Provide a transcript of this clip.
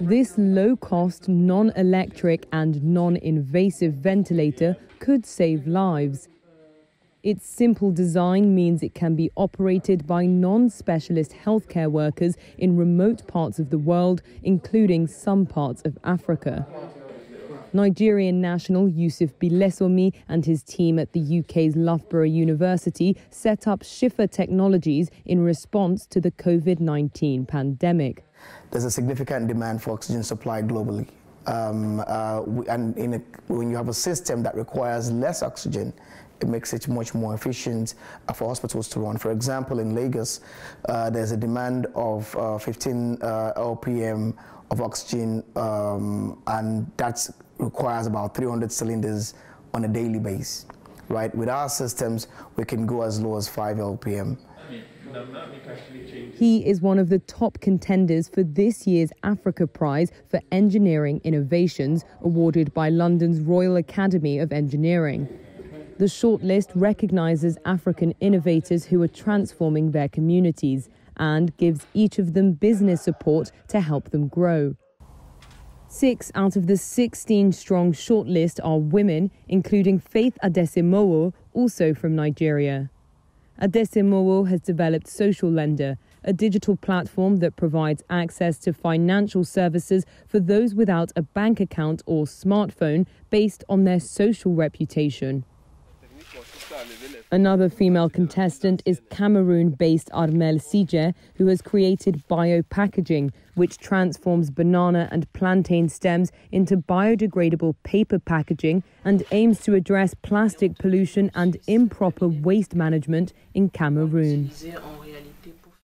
This low cost, non electric, and non invasive ventilator could save lives. Its simple design means it can be operated by non specialist healthcare workers in remote parts of the world, including some parts of Africa. Nigerian national Yusuf Bilesanmi and his team at the UK's Loughborough University set up Shifa Technologies in response to the COVID 19 pandemic. There's a significant demand for oxygen supply globally. Um, uh, and a, when you have a system that requires less oxygen, it makes it much more efficient uh, for hospitals to run. For example, in Lagos, uh, there's a demand of uh, 15 uh, LPM of oxygen, um, and that requires about 300 cylinders on a daily basis. Right? With our systems, we can go as low as 5 LPM. He is one of the top contenders for this year's Africa Prize for Engineering Innovations, awarded by London's Royal Academy of Engineering. The shortlist recognizes African innovators who are transforming their communities and gives each of them business support to help them grow. Six out of the 16 strong shortlist are women, including Faith Adesemowo, also from Nigeria. Adesemowo has developed Social Lender, a digital platform that provides access to financial services for those without a bank account or smartphone based on their social reputation. Another female contestant is Cameroon based Armel Sije, who has created biopackaging, which transforms banana and plantain stems into biodegradable paper packaging and aims to address plastic pollution and improper waste management in Cameroon.